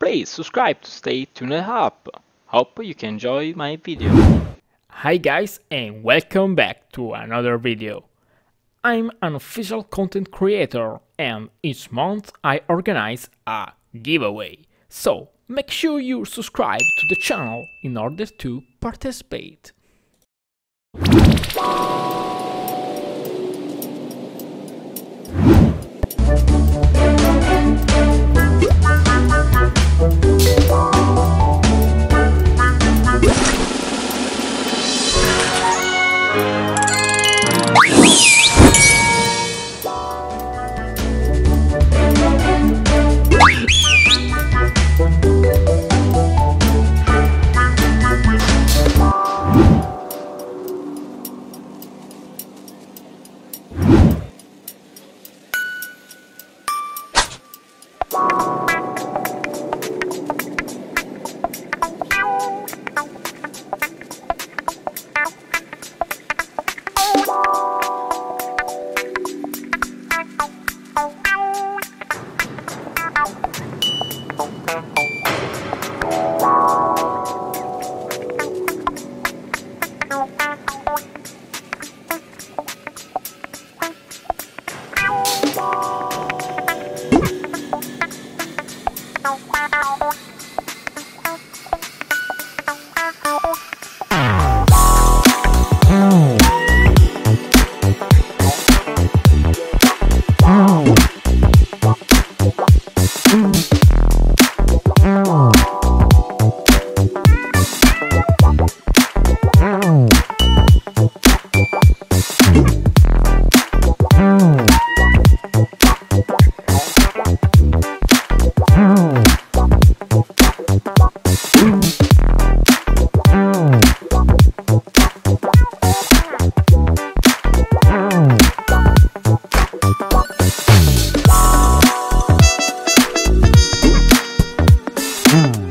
Please subscribe to stay tuned up. Hope you can enjoy my video. Hi guys and welcome back to another video. I'm an official content creator and each month I organize a giveaway. So make sure you subscribe to the channel in order to participate. Yeah.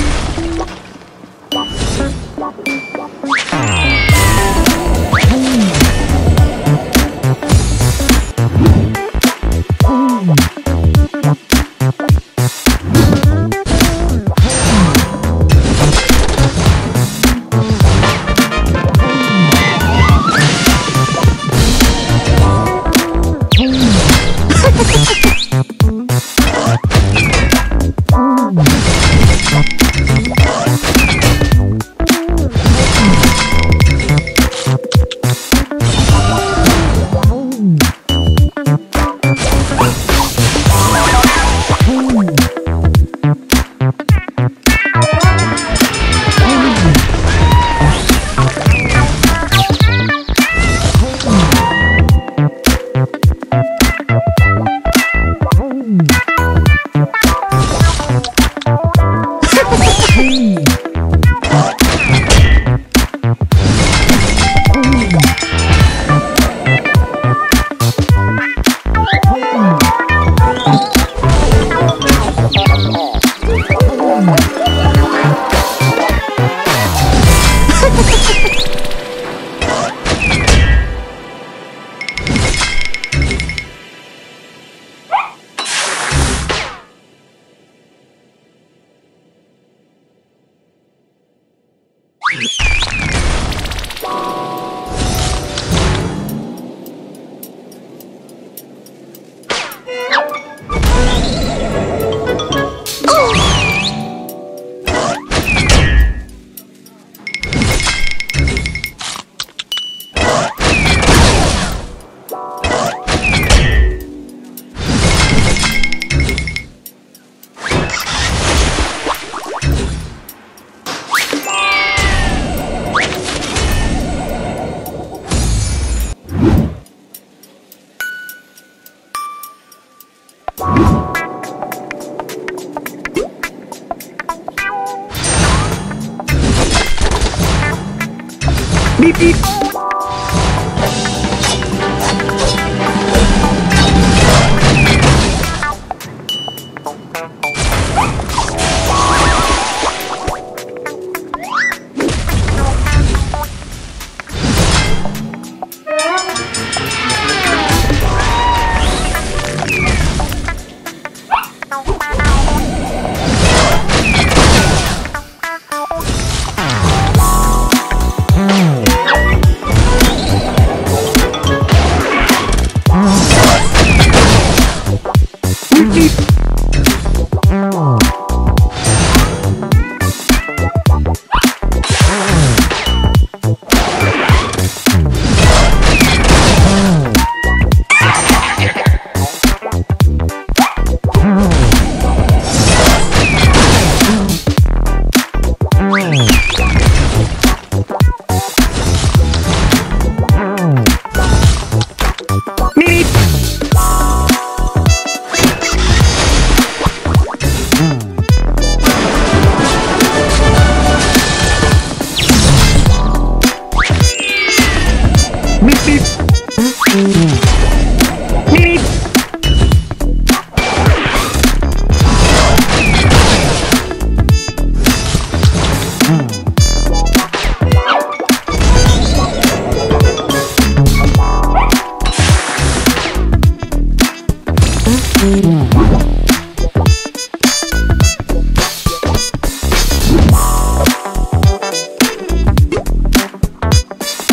Beep beep. Bye.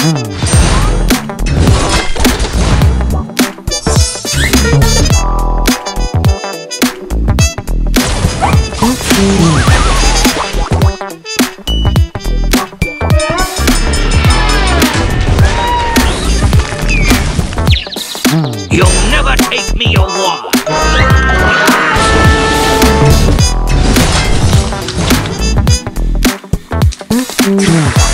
You'll Yeah.